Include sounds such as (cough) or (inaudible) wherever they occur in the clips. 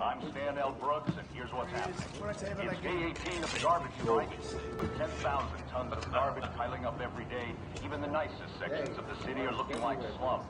I'm Stan L. Brooks, and here's what's happening. It's day 18 of the garbage strike. 10,000 tons of garbage piling up every day. Even the nicest sections of the city are looking like slums.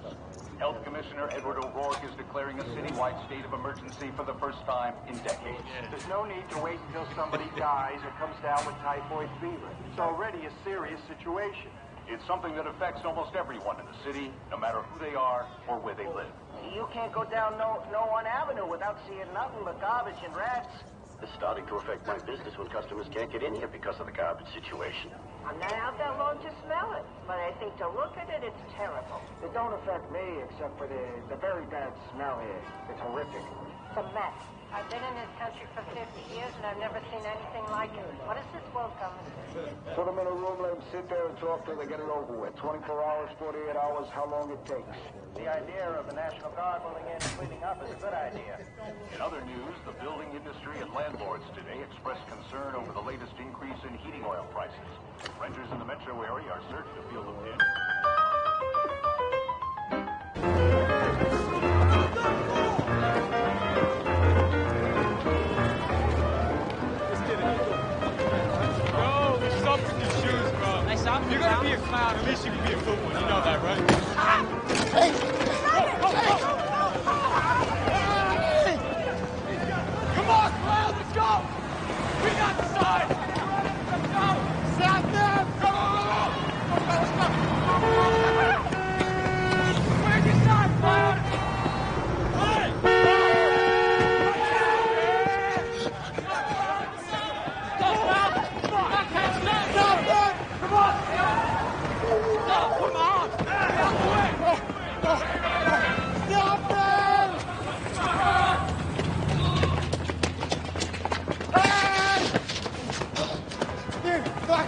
Health Commissioner Edward O'Rourke is declaring a citywide state of emergency for the first time in decades. There's no need to wait until somebody (laughs) dies or comes down with typhoid fever. It's already a serious situation. It's something that affects almost everyone in the city, no matter who they are or where they live. You can't go down no, no one avenue without seeing nothing but garbage and rats. It's starting to affect my business when customers can't get in here because of the garbage situation. I'm not out there long to smell it, but I think to look at it, it's terrible. It don't affect me except for the, the very bad smell here. It's horrific. It's a mess. I've been in this country for 50 years and I've never seen anything like it. What is this world coming to? Put them in a room, let them sit there and talk till they get it over with. 24 hours, 48 hours, how long it takes. The idea of the National Guard moving in and cleaning up is a good idea. In other news, the building industry and landlords today expressed concern over the latest increase in heating oil prices. Renters in the metro area are certain to feel You're gonna be a clown. At least you can be a good one. You know that, right?